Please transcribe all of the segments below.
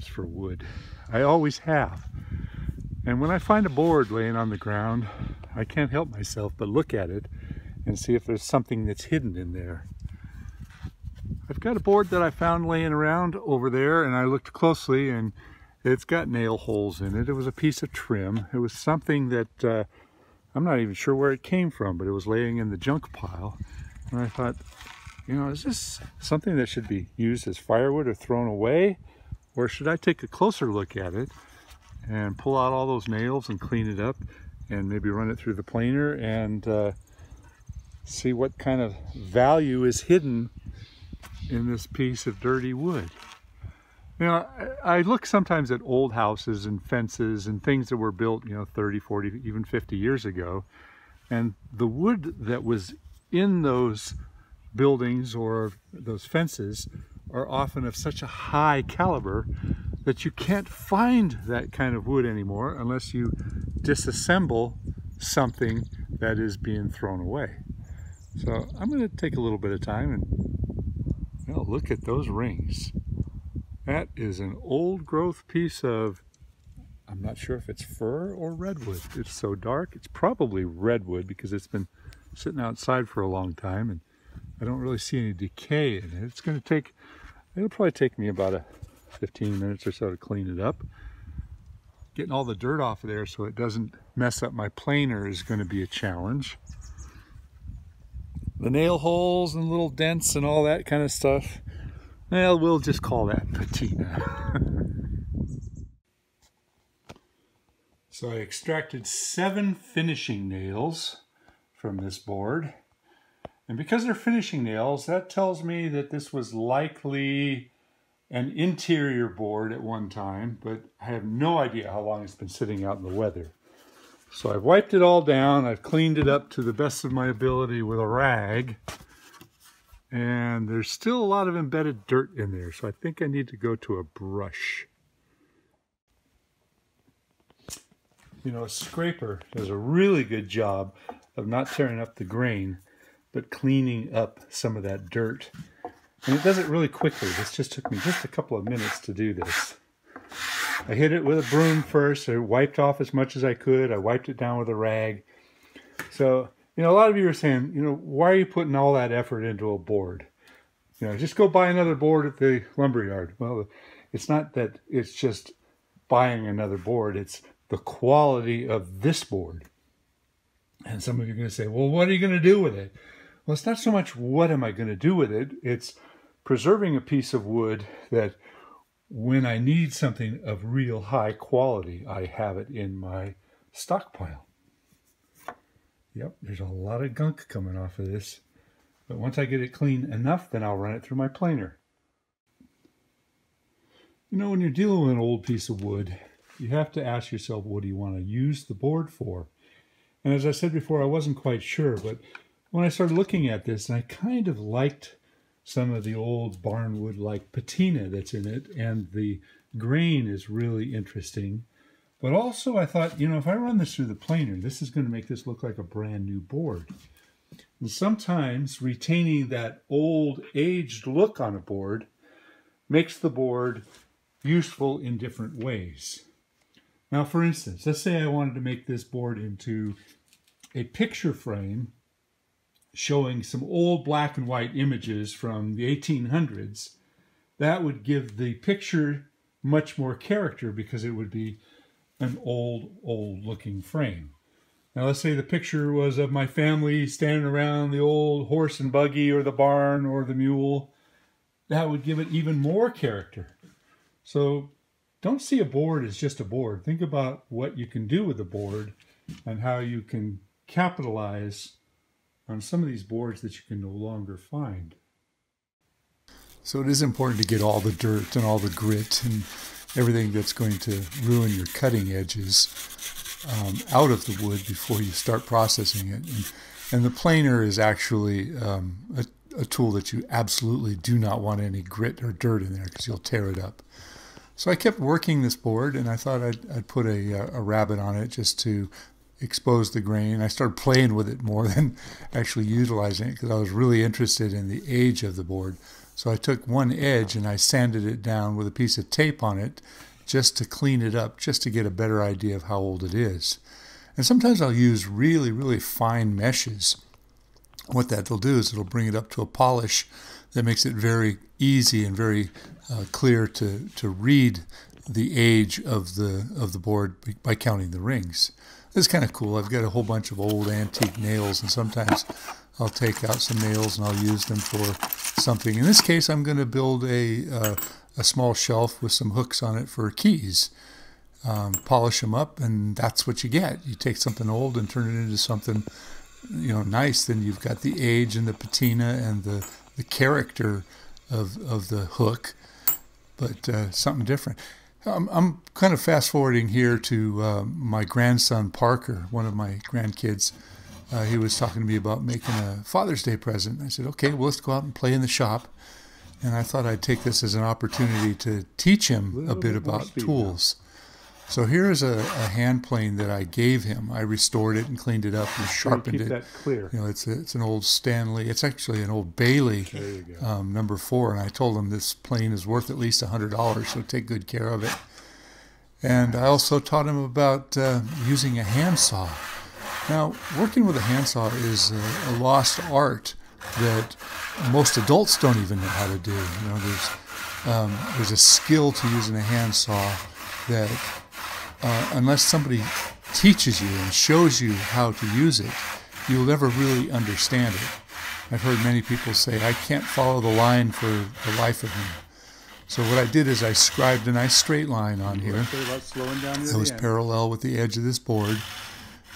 reverence for wood. I always have. And when I find a board laying on the ground, I can't help myself but look at it and see if there's something that's hidden in there. I've got a board that I found laying around over there and I looked closely and it's got nail holes in it. It was a piece of trim. It was something that uh, I'm not even sure where it came from, but it was laying in the junk pile. And I thought, you know, is this something that should be used as firewood or thrown away? Or should I take a closer look at it and pull out all those nails and clean it up and maybe run it through the planer and uh, see what kind of value is hidden in this piece of dirty wood. You know, I look sometimes at old houses and fences and things that were built, you know, 30, 40, even 50 years ago. And the wood that was in those buildings or those fences are often of such a high caliber that you can't find that kind of wood anymore unless you disassemble something that is being thrown away. So I'm going to take a little bit of time and you know, look at those rings. That is an old growth piece of, I'm not sure if it's fir or redwood. It's so dark. It's probably redwood because it's been sitting outside for a long time and I don't really see any decay in it. It's going to take, it'll probably take me about a 15 minutes or so to clean it up. Getting all the dirt off of there so it doesn't mess up my planer is going to be a challenge. The nail holes and little dents and all that kind of stuff well, we'll just call that patina. so I extracted seven finishing nails from this board. And because they're finishing nails, that tells me that this was likely an interior board at one time, but I have no idea how long it's been sitting out in the weather. So I've wiped it all down, I've cleaned it up to the best of my ability with a rag, and there's still a lot of embedded dirt in there, so I think I need to go to a brush. You know, a scraper does a really good job of not tearing up the grain, but cleaning up some of that dirt. And it does it really quickly. This just took me just a couple of minutes to do this. I hit it with a broom first. I wiped off as much as I could. I wiped it down with a rag. So you know, a lot of you are saying, you know, why are you putting all that effort into a board? You know, just go buy another board at the lumberyard. Well, it's not that it's just buying another board, it's the quality of this board. And some of you are going to say, well, what are you going to do with it? Well, it's not so much what am I going to do with it, it's preserving a piece of wood that when I need something of real high quality, I have it in my stockpile. Yep, there's a lot of gunk coming off of this. But once I get it clean enough, then I'll run it through my planer. You know, when you're dealing with an old piece of wood, you have to ask yourself, what do you want to use the board for? And as I said before, I wasn't quite sure, but when I started looking at this, and I kind of liked some of the old barnwood like patina that's in it, and the grain is really interesting. But also I thought, you know, if I run this through the planer, this is going to make this look like a brand new board. And sometimes retaining that old aged look on a board makes the board useful in different ways. Now, for instance, let's say I wanted to make this board into a picture frame showing some old black and white images from the 1800s. That would give the picture much more character because it would be an old, old looking frame. Now let's say the picture was of my family standing around the old horse and buggy or the barn or the mule. That would give it even more character. So don't see a board as just a board. Think about what you can do with a board and how you can capitalize on some of these boards that you can no longer find. So it is important to get all the dirt and all the grit and everything that's going to ruin your cutting edges um, out of the wood before you start processing it. And, and the planer is actually um, a, a, tool that you absolutely do not want any grit or dirt in there because you'll tear it up. So I kept working this board and I thought I'd, I'd put a, a rabbet on it just to expose the grain. I started playing with it more than actually utilizing it because I was really interested in the age of the board. So I took one edge and I sanded it down with a piece of tape on it just to clean it up, just to get a better idea of how old it is. And sometimes I'll use really, really fine meshes. What that'll do is it'll bring it up to a polish that makes it very easy and very uh, clear to, to read the age of the of the board by counting the rings. It's kind of cool. I've got a whole bunch of old antique nails, and sometimes I'll take out some nails and I'll use them for something. In this case, I'm going to build a uh, a small shelf with some hooks on it for keys. Um, polish them up, and that's what you get. You take something old and turn it into something, you know, nice. Then you've got the age and the patina and the the character of of the hook, but uh, something different. I'm, I'm kind of fast forwarding here to uh, my grandson Parker, one of my grandkids. Uh, he was talking to me about making a Father's Day present. I said, okay, well, let's go out and play in the shop. And I thought I'd take this as an opportunity to teach him a, a bit about tools. Now. So here is a, a, hand plane that I gave him. I restored it and cleaned it up and sharpened keep it. That clear. You know, it's a, it's an old Stanley. It's actually an old Bailey um, number four. And I told him this plane is worth at least a hundred dollars, so take good care of it. And I also taught him about uh, using a handsaw. Now, working with a handsaw is a, a, lost art that most adults don't even know how to do. You know, there's um, there's a skill to using a handsaw that uh, unless somebody teaches you and shows you how to use it, you'll never really understand it. I've heard many people say, I can't follow the line for the life of me. So what I did is I scribed a nice straight line on here that was parallel with the edge of this board.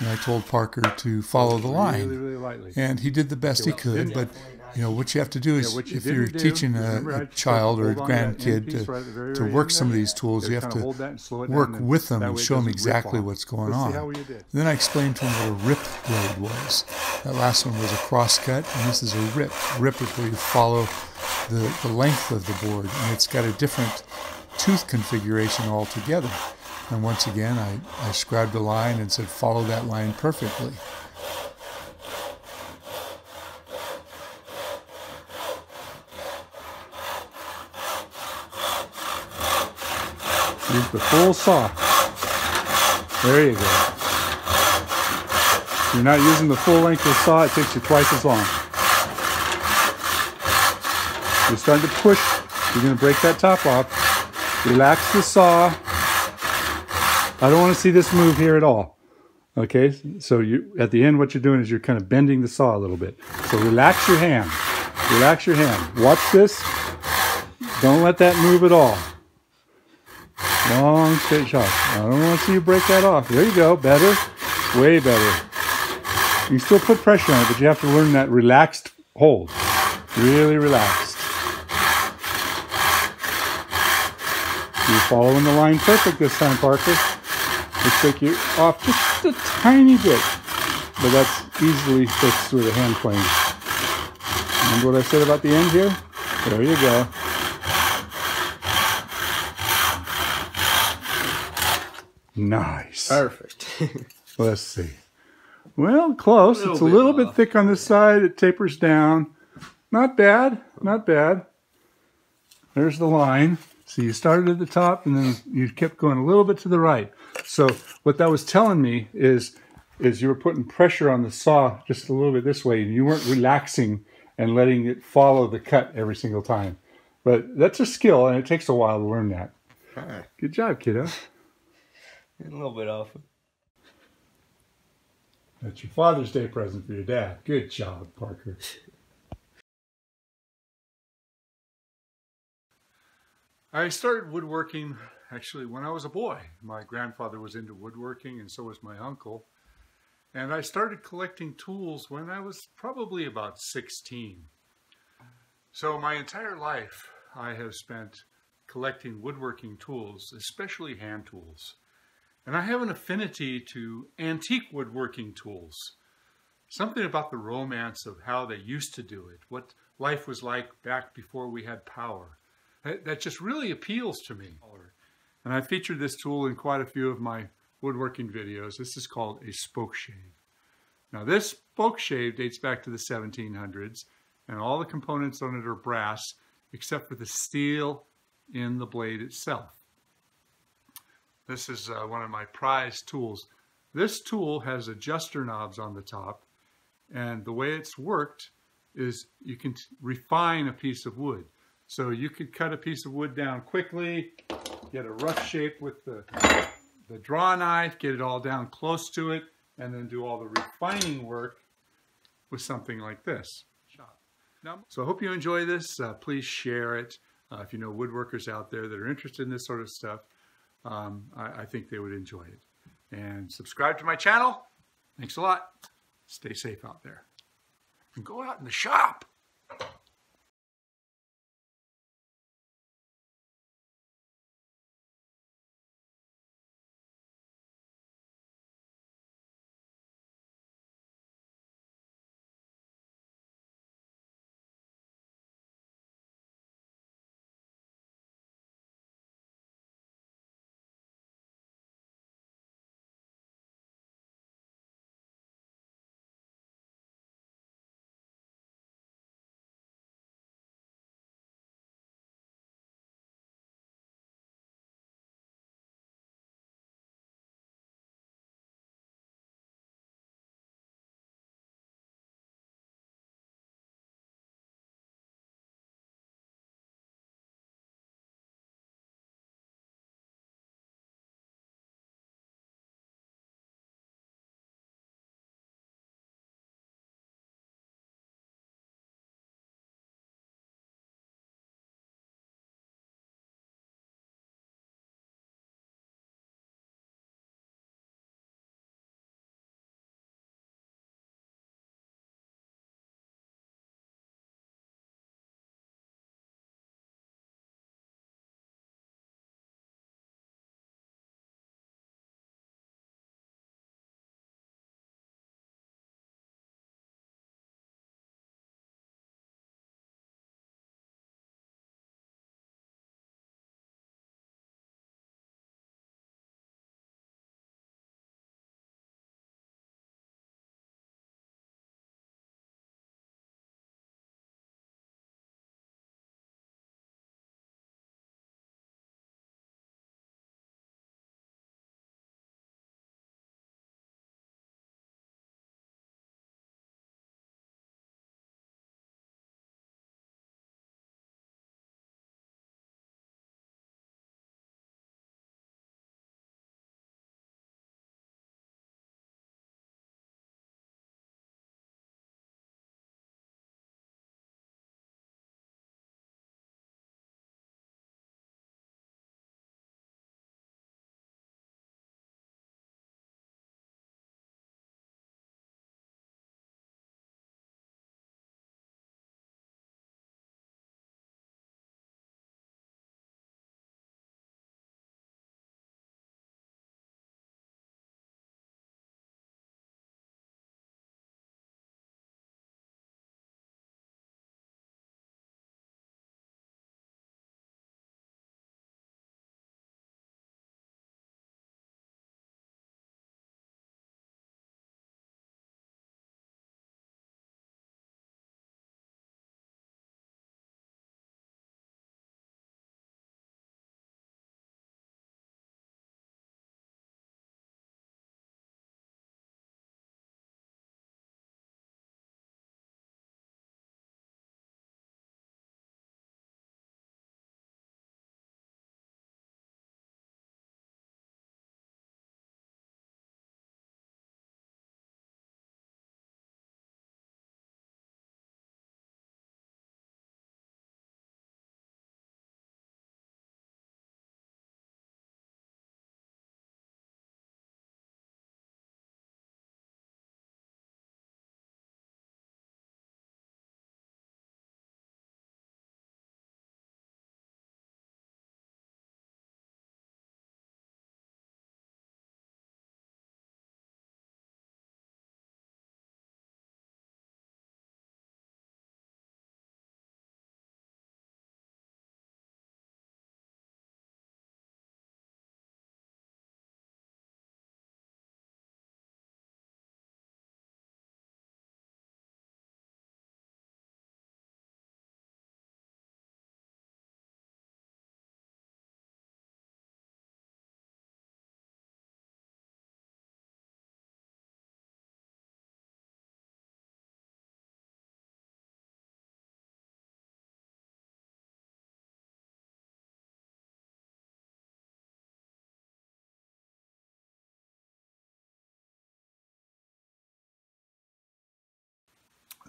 And I told Parker to follow the line. Really, really and he did the best he could, but you know what you have to do is yeah, you if you're do, teaching a, a child or a grandkid to, right to work some of these tools you have to work with them and show them exactly what's going on. then i explained to them what a rip blade was. That last one was a cross cut and this is a rip rip is where you follow the, the length of the board and it's got a different tooth configuration altogether. And once again i, I scribed a line and said follow that line perfectly Use the full saw. There you go. If you're not using the full length of the saw, it takes you twice as long. You're starting to push. You're going to break that top off. Relax the saw. I don't want to see this move here at all. Okay, so you at the end, what you're doing is you're kind of bending the saw a little bit. So relax your hand. Relax your hand. Watch this. Don't let that move at all. Long straight shot. I don't want to see you break that off. There you go. Better. Way better. You still put pressure on it, but you have to learn that relaxed hold. Really relaxed. You're following the line perfect this time, Parker. Looks like you're off just a tiny bit, but that's easily fixed with a hand plane. Remember what I said about the end here? There you go. Nice. Perfect. Let's see. Well, close. A it's a little bit thick on this side. It tapers down. Not bad. Not bad. There's the line. So you started at the top and then you kept going a little bit to the right. So what that was telling me is is you were putting pressure on the saw just a little bit this way and you weren't relaxing and letting it follow the cut every single time. But that's a skill and it takes a while to learn that. Good job, kiddo. A little bit off. That's your Father's Day present for your dad. Good job, Parker. I started woodworking actually when I was a boy. My grandfather was into woodworking and so was my uncle. And I started collecting tools when I was probably about 16. So my entire life I have spent collecting woodworking tools, especially hand tools. And I have an affinity to antique woodworking tools. Something about the romance of how they used to do it, what life was like back before we had power. That, that just really appeals to me. And I featured this tool in quite a few of my woodworking videos. This is called a spoke shave. Now this spoke shave dates back to the 1700s and all the components on it are brass except for the steel in the blade itself. This is uh, one of my prized tools. This tool has adjuster knobs on the top and the way it's worked is you can refine a piece of wood. So you could cut a piece of wood down quickly, get a rough shape with the, the draw knife, get it all down close to it, and then do all the refining work with something like this. So I hope you enjoy this. Uh, please share it. Uh, if you know woodworkers out there that are interested in this sort of stuff, um, I, I think they would enjoy it. And subscribe to my channel. Thanks a lot. Stay safe out there. And go out in the shop.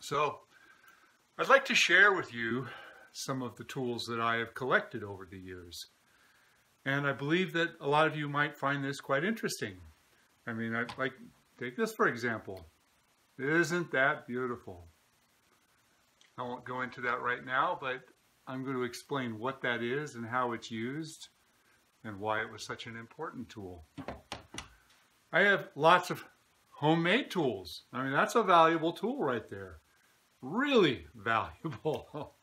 So I'd like to share with you some of the tools that I have collected over the years. And I believe that a lot of you might find this quite interesting. I mean, I like take this for example. Isn't that beautiful? I won't go into that right now, but I'm going to explain what that is and how it's used and why it was such an important tool. I have lots of homemade tools. I mean, that's a valuable tool right there. Really valuable.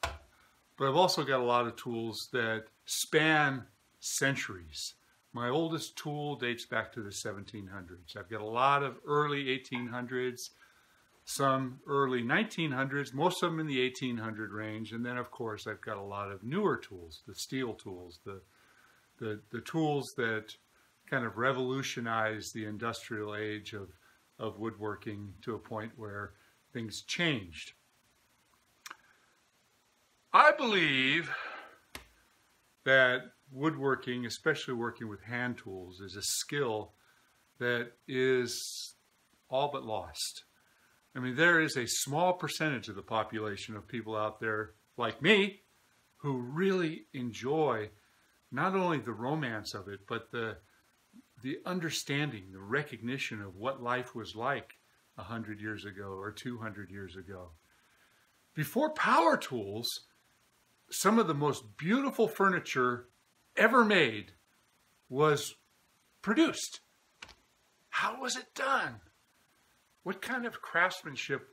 but I've also got a lot of tools that span centuries. My oldest tool dates back to the 1700s. I've got a lot of early 1800s, some early 1900s, most of them in the 1800 range, and then of course I've got a lot of newer tools, the steel tools, the the, the tools that kind of revolutionized the industrial age of, of woodworking to a point where things changed. I believe that woodworking, especially working with hand tools, is a skill that is all but lost. I mean, there is a small percentage of the population of people out there like me who really enjoy not only the romance of it, but the the understanding, the recognition of what life was like a hundred years ago or 200 years ago. Before power tools, some of the most beautiful furniture ever made was produced. How was it done? What kind of craftsmanship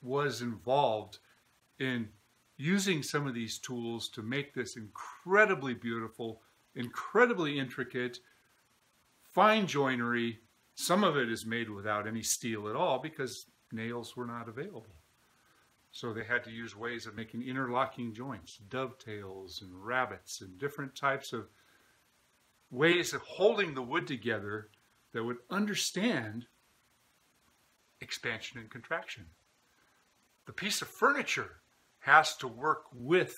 was involved in using some of these tools to make this incredibly beautiful, incredibly intricate, fine joinery. Some of it is made without any steel at all because nails were not available. So they had to use ways of making interlocking joints, dovetails and rabbets and different types of ways of holding the wood together that would understand expansion and contraction. The piece of furniture has to work with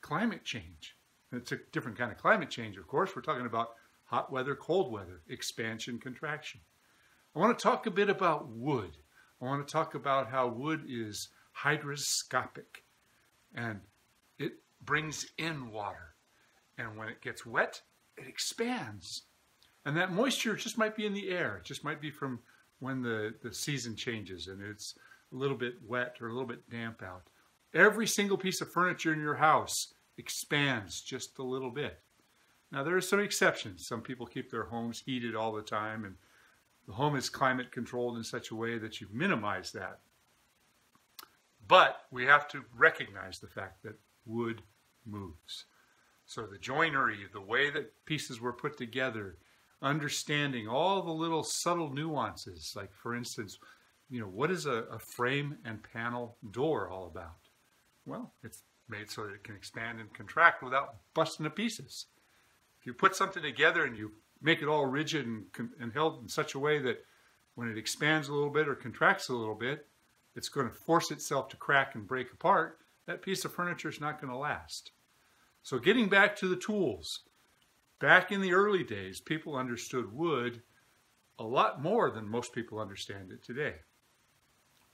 climate change. It's a different kind of climate change, of course. We're talking about hot weather, cold weather, expansion, contraction. I want to talk a bit about wood. I want to talk about how wood is hygroscopic and it brings in water. And when it gets wet, it expands. And that moisture just might be in the air. It just might be from when the, the season changes and it's a little bit wet or a little bit damp out. Every single piece of furniture in your house expands just a little bit. Now there are some exceptions. Some people keep their homes heated all the time and the home is climate controlled in such a way that you minimize that. But we have to recognize the fact that wood moves. So the joinery, the way that pieces were put together, understanding all the little subtle nuances, like for instance, you know, what is a, a frame and panel door all about? Well, it's made so that it can expand and contract without busting to pieces. If you put something together and you make it all rigid and, and held in such a way that when it expands a little bit or contracts a little bit, it's going to force itself to crack and break apart, that piece of furniture is not going to last. So getting back to the tools, back in the early days, people understood wood a lot more than most people understand it today.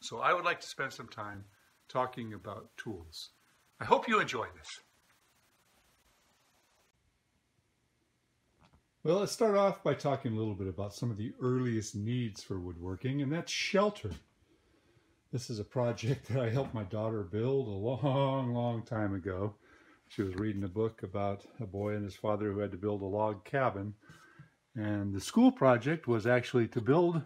So I would like to spend some time talking about tools. I hope you enjoy this. Well, let's start off by talking a little bit about some of the earliest needs for woodworking, and that's shelter. This is a project that I helped my daughter build a long, long time ago. She was reading a book about a boy and his father who had to build a log cabin. And the school project was actually to build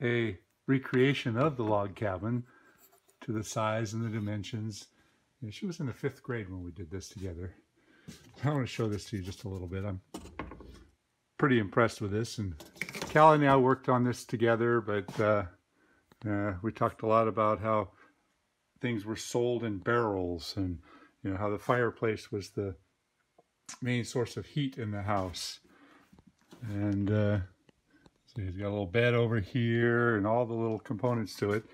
a recreation of the log cabin to the size and the dimensions. And she was in the fifth grade when we did this together. I want to show this to you just a little bit. I'm pretty impressed with this. And Cal and I worked on this together, but uh, uh, we talked a lot about how things were sold in barrels and you know how the fireplace was the main source of heat in the house. And uh, so he's got a little bed over here and all the little components to it.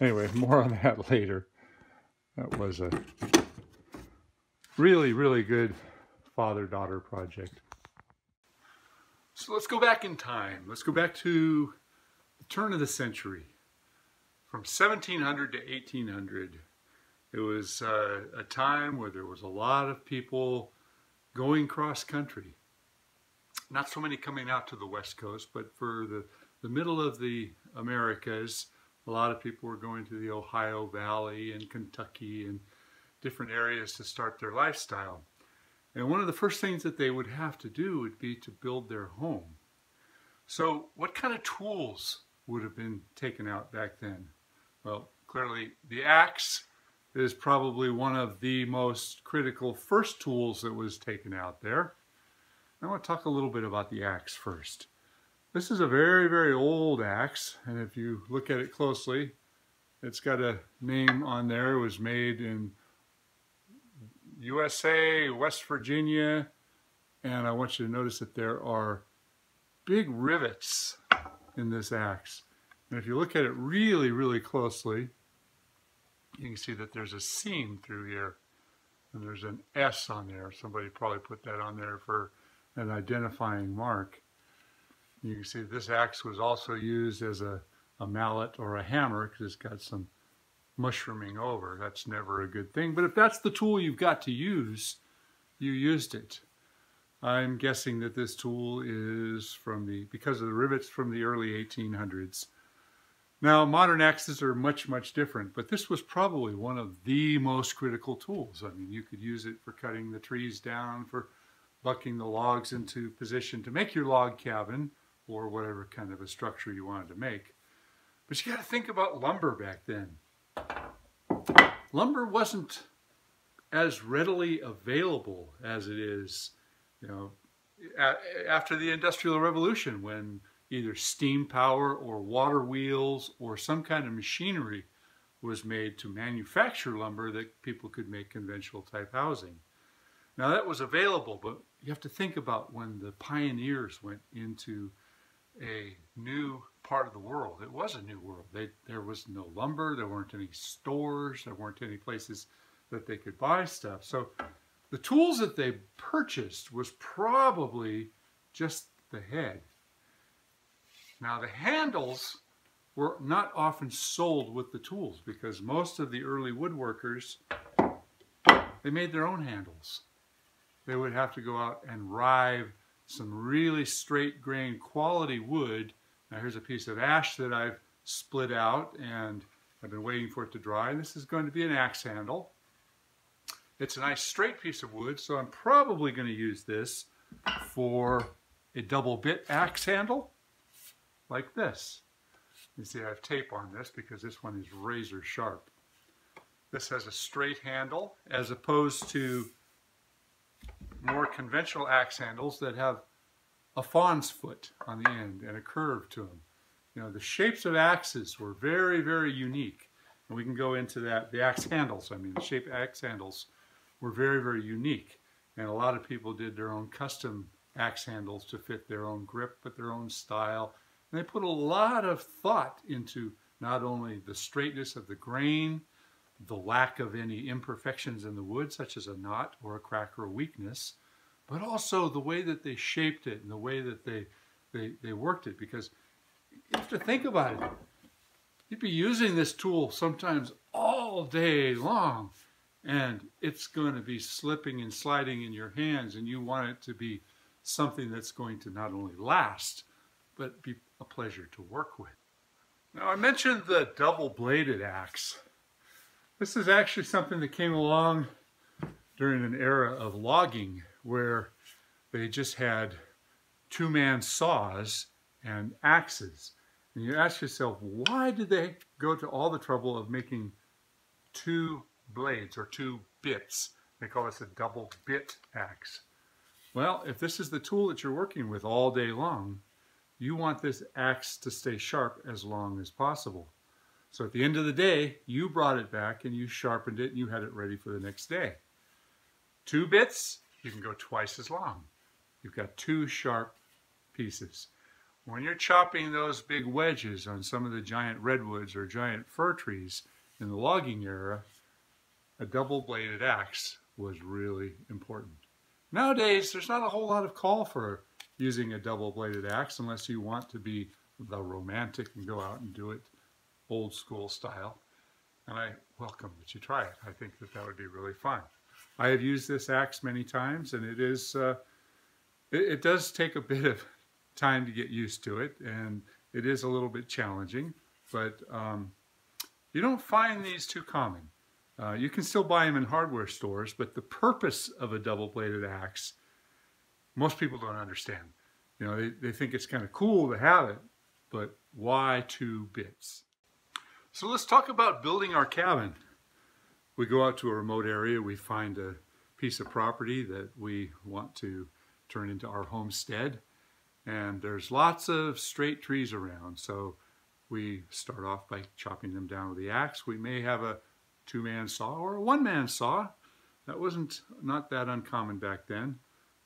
Anyway, more on that later. That was a really, really good father-daughter project. So let's go back in time. Let's go back to the turn of the century. from 1700 to 1800. It was uh, a time where there was a lot of people going cross country. Not so many coming out to the west coast, but for the, the middle of the Americas, a lot of people were going to the Ohio Valley and Kentucky and different areas to start their lifestyle. And one of the first things that they would have to do would be to build their home. So what kind of tools would have been taken out back then? Well, clearly the axe is probably one of the most critical first tools that was taken out there. I want to talk a little bit about the axe first. This is a very, very old axe, and if you look at it closely, it's got a name on there. It was made in USA, West Virginia, and I want you to notice that there are big rivets in this axe. And if you look at it really, really closely, you can see that there's a seam through here. And there's an S on there. Somebody probably put that on there for an identifying mark. You can see this axe was also used as a, a mallet or a hammer because it's got some mushrooming over. That's never a good thing. But if that's the tool you've got to use, you used it. I'm guessing that this tool is from the, because of the rivets from the early 1800s. Now, modern axes are much, much different, but this was probably one of the most critical tools. I mean, you could use it for cutting the trees down, for bucking the logs into position to make your log cabin, or whatever kind of a structure you wanted to make. But you got to think about lumber back then. Lumber wasn't as readily available as it is, you know, after the Industrial Revolution when either steam power or water wheels or some kind of machinery was made to manufacture lumber that people could make conventional type housing. Now that was available, but you have to think about when the pioneers went into a new part of the world. It was a new world. They, there was no lumber, there weren't any stores, there weren't any places that they could buy stuff. So the tools that they purchased was probably just the head. Now the handles were not often sold with the tools because most of the early woodworkers, they made their own handles. They would have to go out and rive some really straight grain quality wood. Now here's a piece of ash that I've split out and I've been waiting for it to dry. This is going to be an axe handle. It's a nice straight piece of wood, so I'm probably going to use this for a double bit axe handle like this. You see I have tape on this because this one is razor sharp. This has a straight handle as opposed to more conventional axe handles that have a fawn's foot on the end and a curve to them. You know, the shapes of axes were very, very unique. And we can go into that, the axe handles, I mean, the shape axe handles were very, very unique. And a lot of people did their own custom axe handles to fit their own grip, but their own style, and they put a lot of thought into not only the straightness of the grain, the lack of any imperfections in the wood, such as a knot or a crack or a weakness, but also the way that they shaped it and the way that they, they, they worked it. Because you have to think about it. You'd be using this tool sometimes all day long, and it's going to be slipping and sliding in your hands, and you want it to be something that's going to not only last, but be a pleasure to work with. Now I mentioned the double-bladed axe. This is actually something that came along during an era of logging where they just had two-man saws and axes. And you ask yourself, why did they go to all the trouble of making two blades or two bits? They call this a double bit axe. Well, if this is the tool that you're working with all day long, you want this axe to stay sharp as long as possible. So at the end of the day, you brought it back and you sharpened it and you had it ready for the next day. Two bits, you can go twice as long. You've got two sharp pieces. When you're chopping those big wedges on some of the giant redwoods or giant fir trees in the logging era, a double-bladed axe was really important. Nowadays, there's not a whole lot of call for using a double-bladed axe unless you want to be the romantic and go out and do it old school style. And I welcome that you try it. I think that that would be really fun. I have used this axe many times and it is, uh, it, it does take a bit of time to get used to it and it is a little bit challenging, but um, you don't find these too common. Uh, you can still buy them in hardware stores, but the purpose of a double-bladed axe, most people don't understand. You know, they, they think it's kind of cool to have it, but why two bits? So let's talk about building our cabin. We go out to a remote area, we find a piece of property that we want to turn into our homestead, and there's lots of straight trees around. So we start off by chopping them down with the axe. We may have a two-man saw or a one-man saw. That wasn't not that uncommon back then.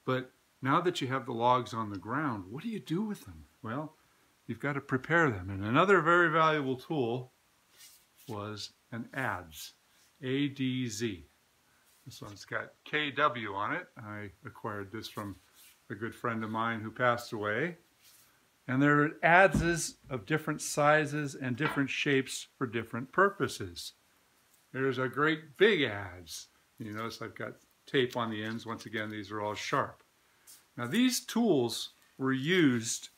But now that you have the logs on the ground, what do you do with them? Well, you've got to prepare them. And another very valuable tool was an adze, A-D-Z. This one's got KW on it. I acquired this from a good friend of mine who passed away. And there are adzes of different sizes and different shapes for different purposes. There's a great big adze. You notice I've got tape on the ends. Once again, these are all sharp. Now these tools were used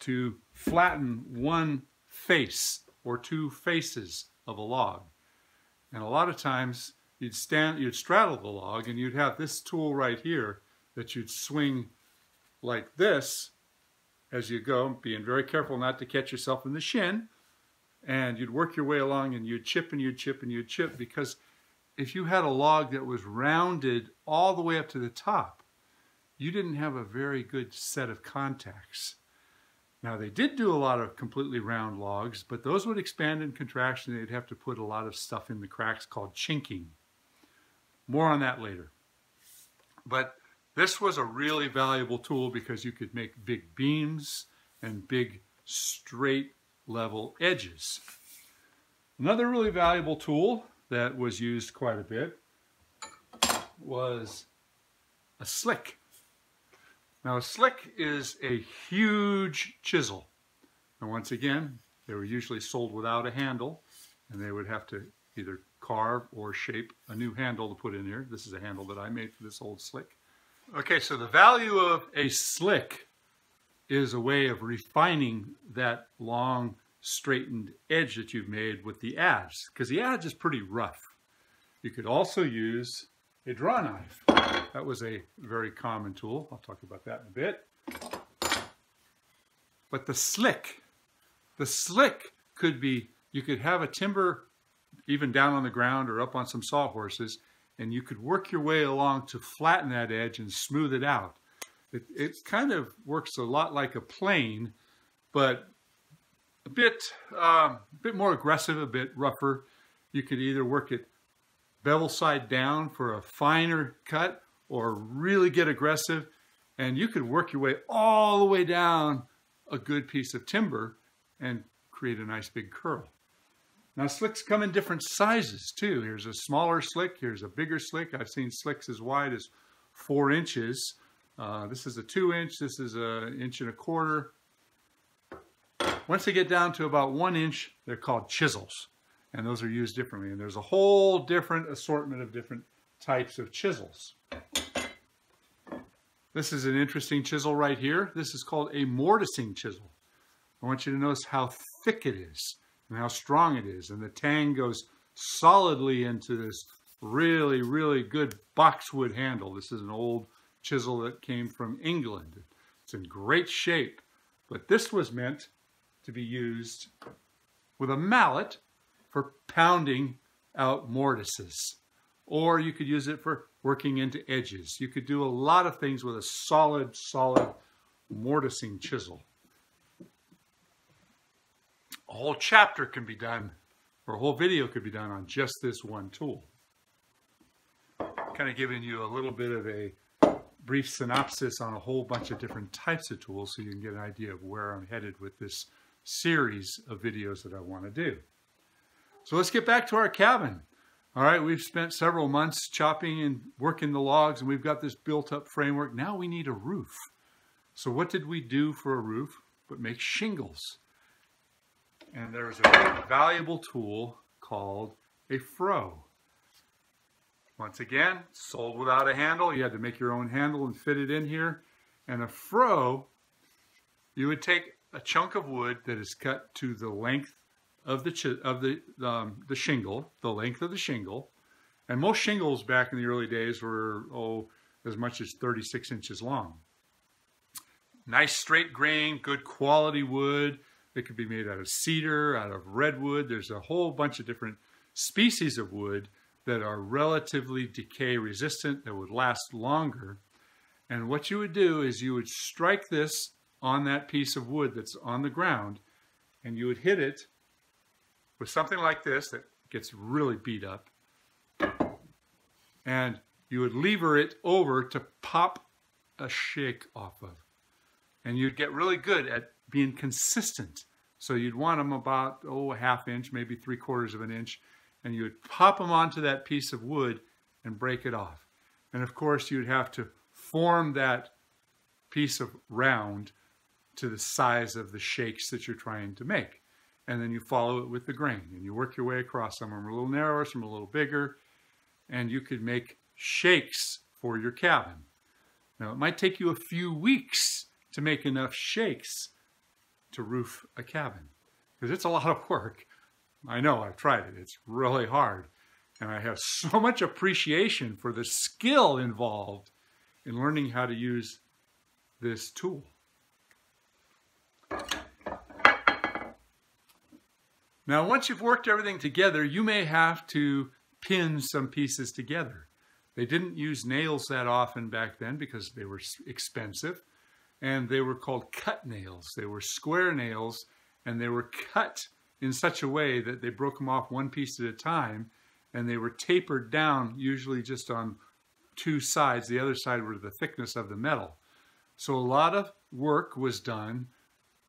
to flatten one face or two faces of a log. And a lot of times you'd stand, you'd straddle the log and you'd have this tool right here that you'd swing like this as you go, being very careful not to catch yourself in the shin. And you'd work your way along and you'd chip and you'd chip and you'd chip because if you had a log that was rounded all the way up to the top, you didn't have a very good set of contacts. Now they did do a lot of completely round logs, but those would expand and contraction. They'd have to put a lot of stuff in the cracks called chinking. More on that later. But this was a really valuable tool because you could make big beams and big straight level edges. Another really valuable tool that was used quite a bit was a slick. Now a slick is a huge chisel. And once again, they were usually sold without a handle and they would have to either carve or shape a new handle to put in here. This is a handle that I made for this old slick. Okay, so the value of a slick is a way of refining that long straightened edge that you've made with the adze, because the adze is pretty rough. You could also use a draw knife. That was a very common tool. I'll talk about that in a bit. But the slick, the slick could be, you could have a timber even down on the ground or up on some sawhorses, and you could work your way along to flatten that edge and smooth it out. It, it kind of works a lot like a plane, but a bit, um, a bit more aggressive, a bit rougher. You could either work it bevel side down for a finer cut or really get aggressive, and you could work your way all the way down a good piece of timber and create a nice big curl. Now slicks come in different sizes too. Here's a smaller slick, here's a bigger slick. I've seen slicks as wide as four inches. Uh, this is a two inch, this is an inch and a quarter. Once they get down to about one inch, they're called chisels. And those are used differently. And there's a whole different assortment of different types of chisels. This is an interesting chisel right here. This is called a mortising chisel. I want you to notice how thick it is and how strong it is. And the tang goes solidly into this really, really good boxwood handle. This is an old chisel that came from England. It's in great shape, but this was meant to be used with a mallet for pounding out mortises. Or you could use it for working into edges. You could do a lot of things with a solid, solid mortising chisel a whole chapter can be done, or a whole video could be done on just this one tool. Kind of giving you a little bit of a brief synopsis on a whole bunch of different types of tools so you can get an idea of where I'm headed with this series of videos that I want to do. So let's get back to our cabin. All right, we've spent several months chopping and working the logs and we've got this built up framework. Now we need a roof. So what did we do for a roof but make shingles? and there's a valuable tool called a froe. Once again, sold without a handle. You had to make your own handle and fit it in here. And a froe, you would take a chunk of wood that is cut to the length of the of the um, the shingle, the length of the shingle, and most shingles back in the early days were oh as much as 36 inches long. Nice straight grain, good quality wood. It could be made out of cedar, out of redwood. There's a whole bunch of different species of wood that are relatively decay resistant that would last longer. And what you would do is you would strike this on that piece of wood that's on the ground and you would hit it with something like this that gets really beat up. And you would lever it over to pop a shake off of. And you'd get really good at being consistent. So you'd want them about, oh, a half inch, maybe three quarters of an inch. And you would pop them onto that piece of wood and break it off. And of course, you'd have to form that piece of round to the size of the shakes that you're trying to make. And then you follow it with the grain and you work your way across. Some are a little narrower, some are a little bigger. And you could make shakes for your cabin. Now, it might take you a few weeks to make enough shakes to roof a cabin because it's a lot of work. I know, I've tried it. It's really hard. And I have so much appreciation for the skill involved in learning how to use this tool. Now, once you've worked everything together, you may have to pin some pieces together. They didn't use nails that often back then because they were expensive, and they were called cut nails. They were square nails, and they were cut in such a way that they broke them off one piece at a time, and they were tapered down, usually just on two sides. The other side were the thickness of the metal. So a lot of work was done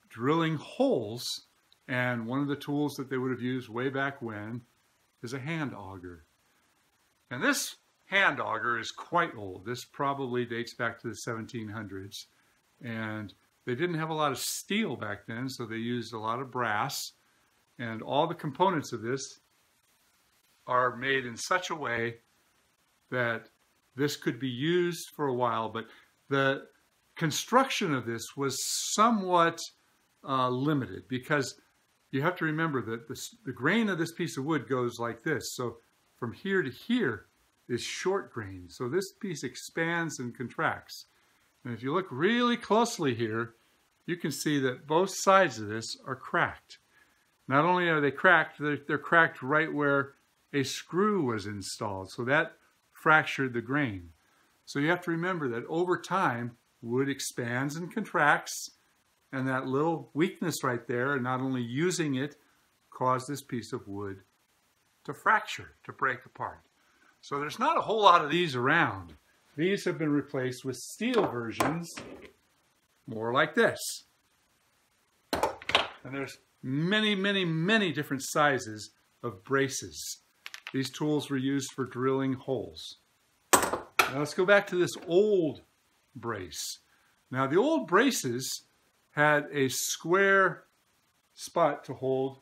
drilling holes, and one of the tools that they would have used way back when is a hand auger. And this hand auger is quite old. This probably dates back to the 1700s. And they didn't have a lot of steel back then, so they used a lot of brass. And all the components of this are made in such a way that this could be used for a while, but the construction of this was somewhat uh, limited because you have to remember that this, the grain of this piece of wood goes like this. So from here to here is short grain. So this piece expands and contracts. And if you look really closely here, you can see that both sides of this are cracked. Not only are they cracked, they're, they're cracked right where a screw was installed. So that fractured the grain. So you have to remember that over time, wood expands and contracts, and that little weakness right there, and not only using it, caused this piece of wood to fracture, to break apart. So there's not a whole lot of these around. These have been replaced with steel versions, more like this. And there's many, many, many different sizes of braces. These tools were used for drilling holes. Now let's go back to this old brace. Now the old braces had a square spot to hold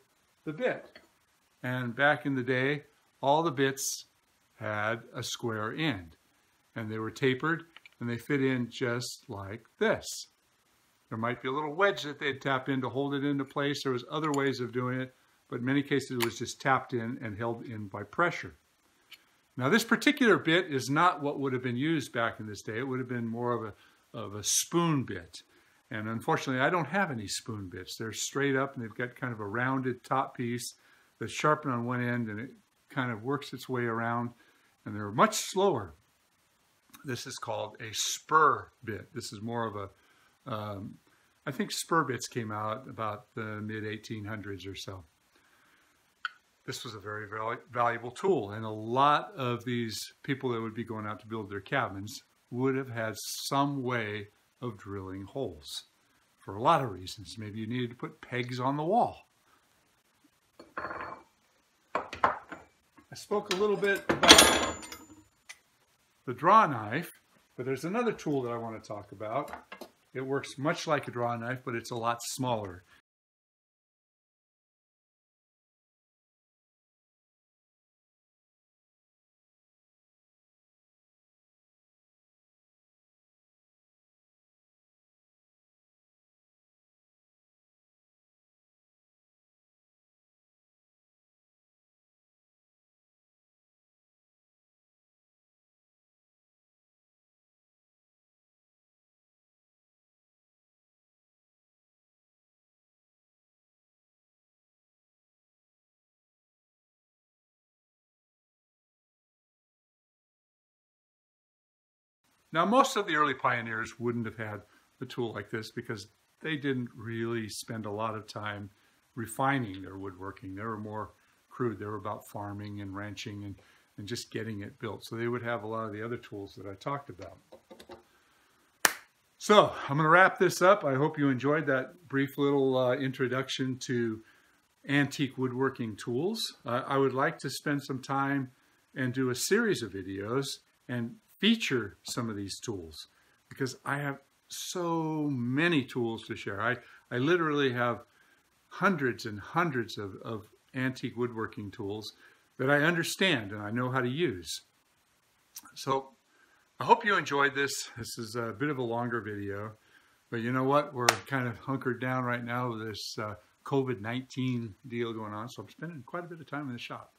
the bit. And back in the day, all the bits had a square end. And they were tapered and they fit in just like this. There might be a little wedge that they'd tap in to hold it into place. There was other ways of doing it, but in many cases it was just tapped in and held in by pressure. Now this particular bit is not what would have been used back in this day. It would have been more of a, of a spoon bit. And unfortunately, I don't have any spoon bits. They're straight up and they've got kind of a rounded top piece that's sharpened on one end and it kind of works its way around. And they're much slower. This is called a spur bit. This is more of a, um, I think spur bits came out about the mid 1800s or so. This was a very valuable tool. And a lot of these people that would be going out to build their cabins would have had some way of drilling holes for a lot of reasons. Maybe you needed to put pegs on the wall. I spoke a little bit about the draw knife, but there's another tool that I want to talk about. It works much like a draw knife, but it's a lot smaller. Now, most of the early pioneers wouldn't have had a tool like this because they didn't really spend a lot of time refining their woodworking. They were more crude. They were about farming and ranching and, and just getting it built. So they would have a lot of the other tools that I talked about. So I'm going to wrap this up. I hope you enjoyed that brief little uh, introduction to antique woodworking tools. Uh, I would like to spend some time and do a series of videos and feature some of these tools because I have so many tools to share. I, I literally have hundreds and hundreds of, of antique woodworking tools that I understand and I know how to use. So I hope you enjoyed this. This is a bit of a longer video, but you know what? We're kind of hunkered down right now with this uh, COVID-19 deal going on, so I'm spending quite a bit of time in the shop.